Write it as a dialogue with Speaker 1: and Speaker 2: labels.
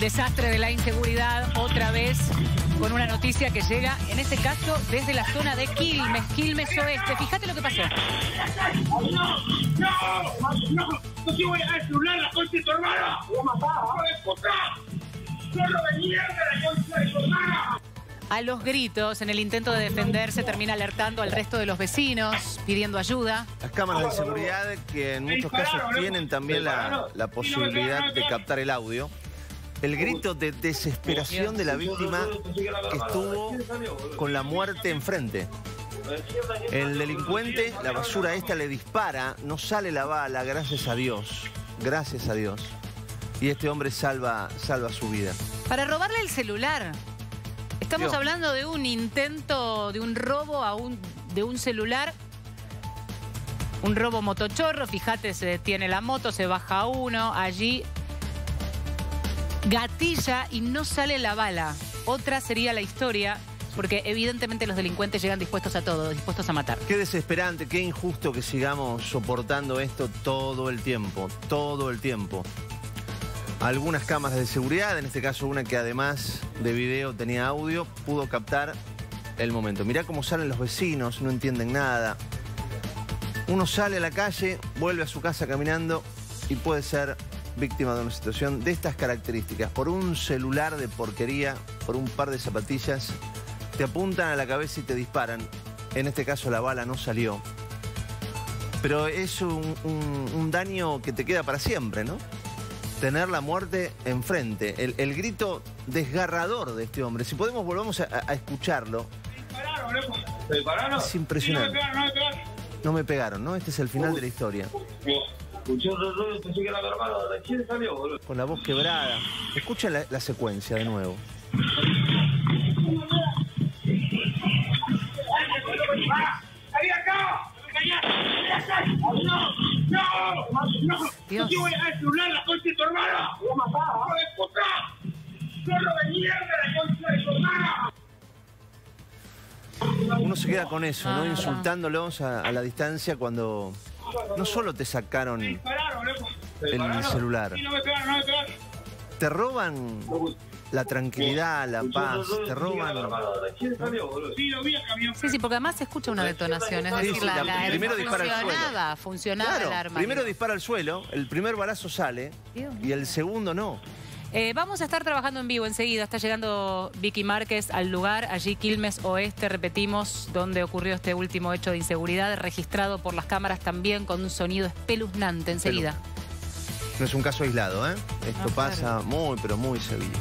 Speaker 1: Desastre de la inseguridad, otra vez con una noticia que llega, en este caso, desde la zona de Quilmes, Quilmes Oeste. Fíjate lo que pasó.
Speaker 2: ¡No! ¡No! ¡No! ¡No te voy a dejar el celular, la concha de tu hermana! ¡Voy a matar! ¡Hijo de puta! ¡Solo de mierda, la concha de tu hermana!
Speaker 1: A los gritos, en el intento de defenderse, termina alertando al resto de los vecinos, pidiendo ayuda.
Speaker 3: Las cámaras de seguridad que en muchos casos tienen también la posibilidad de captar el audio. El grito de desesperación de la víctima que estuvo con la muerte enfrente. El delincuente, la basura esta le dispara, no sale la bala, gracias a Dios, gracias a Dios. Y este hombre salva, salva su vida.
Speaker 1: Para robarle el celular. Estamos
Speaker 3: Dios.
Speaker 1: hablando de un intento, de un robo a un, de un celular. Un robo motochorro, fíjate, se detiene la moto, se baja uno, allí gatilla y no sale la bala. Otra sería la historia, porque evidentemente los delincuentes llegan dispuestos a todo, dispuestos a matar.
Speaker 3: Qué desesperante, qué injusto que sigamos soportando esto todo el tiempo, todo el tiempo. Algunas cámaras de seguridad, en este caso una que además de video tenía audio, pudo captar el momento. Mirá cómo salen los vecinos, no entienden nada. Uno sale a la calle, vuelve a su casa caminando y puede ser víctima de una situación de estas características. Por un celular de porquería, por un par de zapatillas, te apuntan a la cabeza y te disparan. En este caso la bala no salió. Pero es un, un- un daño que te queda para siempre, ¿no? Tener la muerte enfrente. El, el grito desgarrador de este hombre. Si podemos, volvamos a, a escucharlo.
Speaker 2: dispararon, loco. ¿Te dispararon?
Speaker 3: Es impresionante.
Speaker 2: Sí, no me pegaron, no me pegaron.
Speaker 3: No me pegaron, ¿no? Este es el final de la historia.
Speaker 2: Escuché otro ruido, pensé que era mi hermano. ¿De quién salió, boludo?
Speaker 3: Con la voz quebrada. Escucha la, la secuencia de nuevo.
Speaker 2: ¡No! ¡No! ¡No!
Speaker 1: Dios.
Speaker 2: ¡No te voy a celular, la concha de tu hermana! ¡Voy a matar! ¡Hijo de puta! ¡Solo de mierda, la concha de tu hermana!
Speaker 3: Uno se queda con eso, ¿no?
Speaker 1: Ah.
Speaker 3: Insultándolos a, a la distancia cuando no solo te sacaron,
Speaker 2: dispararon, loco. ¿Te
Speaker 3: El celular. Te roban la tranquilidad, la paz, te roban...
Speaker 2: Sí.
Speaker 1: Sí, porque además se escucha una detonación, es decir, la,
Speaker 3: la-
Speaker 1: la-
Speaker 3: primero dispara al suelo.
Speaker 1: funcionaba, funcionaba
Speaker 3: Claro,
Speaker 1: el arma.
Speaker 3: primero dispara al suelo, el primer balazo sale y el segundo no.
Speaker 1: Eh, vamos a estar trabajando en vivo enseguida. Está llegando Vicky Márquez al lugar, allí Quilmes Oeste, repetimos, donde ocurrió este último hecho de inseguridad, registrado por las cámaras también con un sonido espeluznante enseguida.
Speaker 3: No es un caso aislado, ¿eh? Esto
Speaker 1: No,
Speaker 3: pasa muy, pero muy seguido.